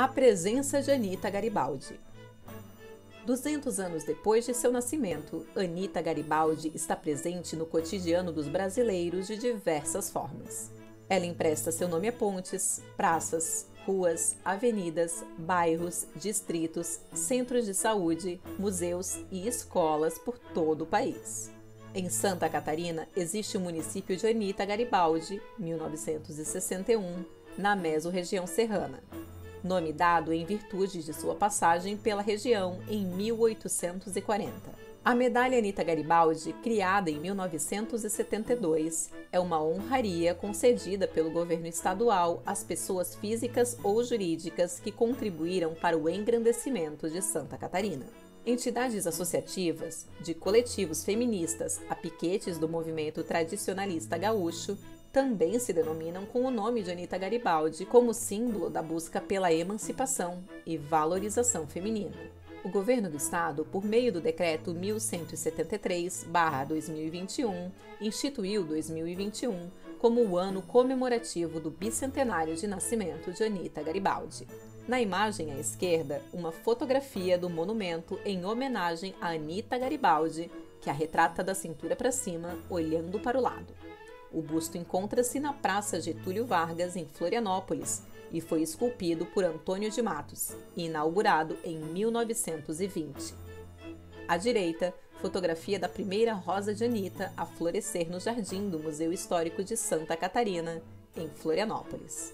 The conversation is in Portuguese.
A presença de Anita Garibaldi. 200 anos depois de seu nascimento, Anita Garibaldi está presente no cotidiano dos brasileiros de diversas formas. Ela empresta seu nome a pontes, praças, ruas, avenidas, bairros, distritos, centros de saúde, museus e escolas por todo o país. Em Santa Catarina existe o município de Anita Garibaldi, 1961, na mesorregião serrana nome dado em virtude de sua passagem pela região em 1840. A medalha Anita Garibaldi, criada em 1972, é uma honraria concedida pelo governo estadual às pessoas físicas ou jurídicas que contribuíram para o engrandecimento de Santa Catarina. Entidades associativas, de coletivos feministas a piquetes do movimento tradicionalista gaúcho, também se denominam com o nome de Anita Garibaldi como símbolo da busca pela emancipação e valorização feminina. O governo do estado, por meio do decreto 1173/2021, instituiu 2021 como o ano comemorativo do bicentenário de nascimento de Anita Garibaldi. Na imagem à esquerda, uma fotografia do monumento em homenagem a Anita Garibaldi, que a retrata da cintura para cima, olhando para o lado. O busto encontra-se na Praça Getúlio Vargas, em Florianópolis, e foi esculpido por Antônio de Matos, inaugurado em 1920. À direita, fotografia da primeira rosa de Anitta a florescer no jardim do Museu Histórico de Santa Catarina, em Florianópolis.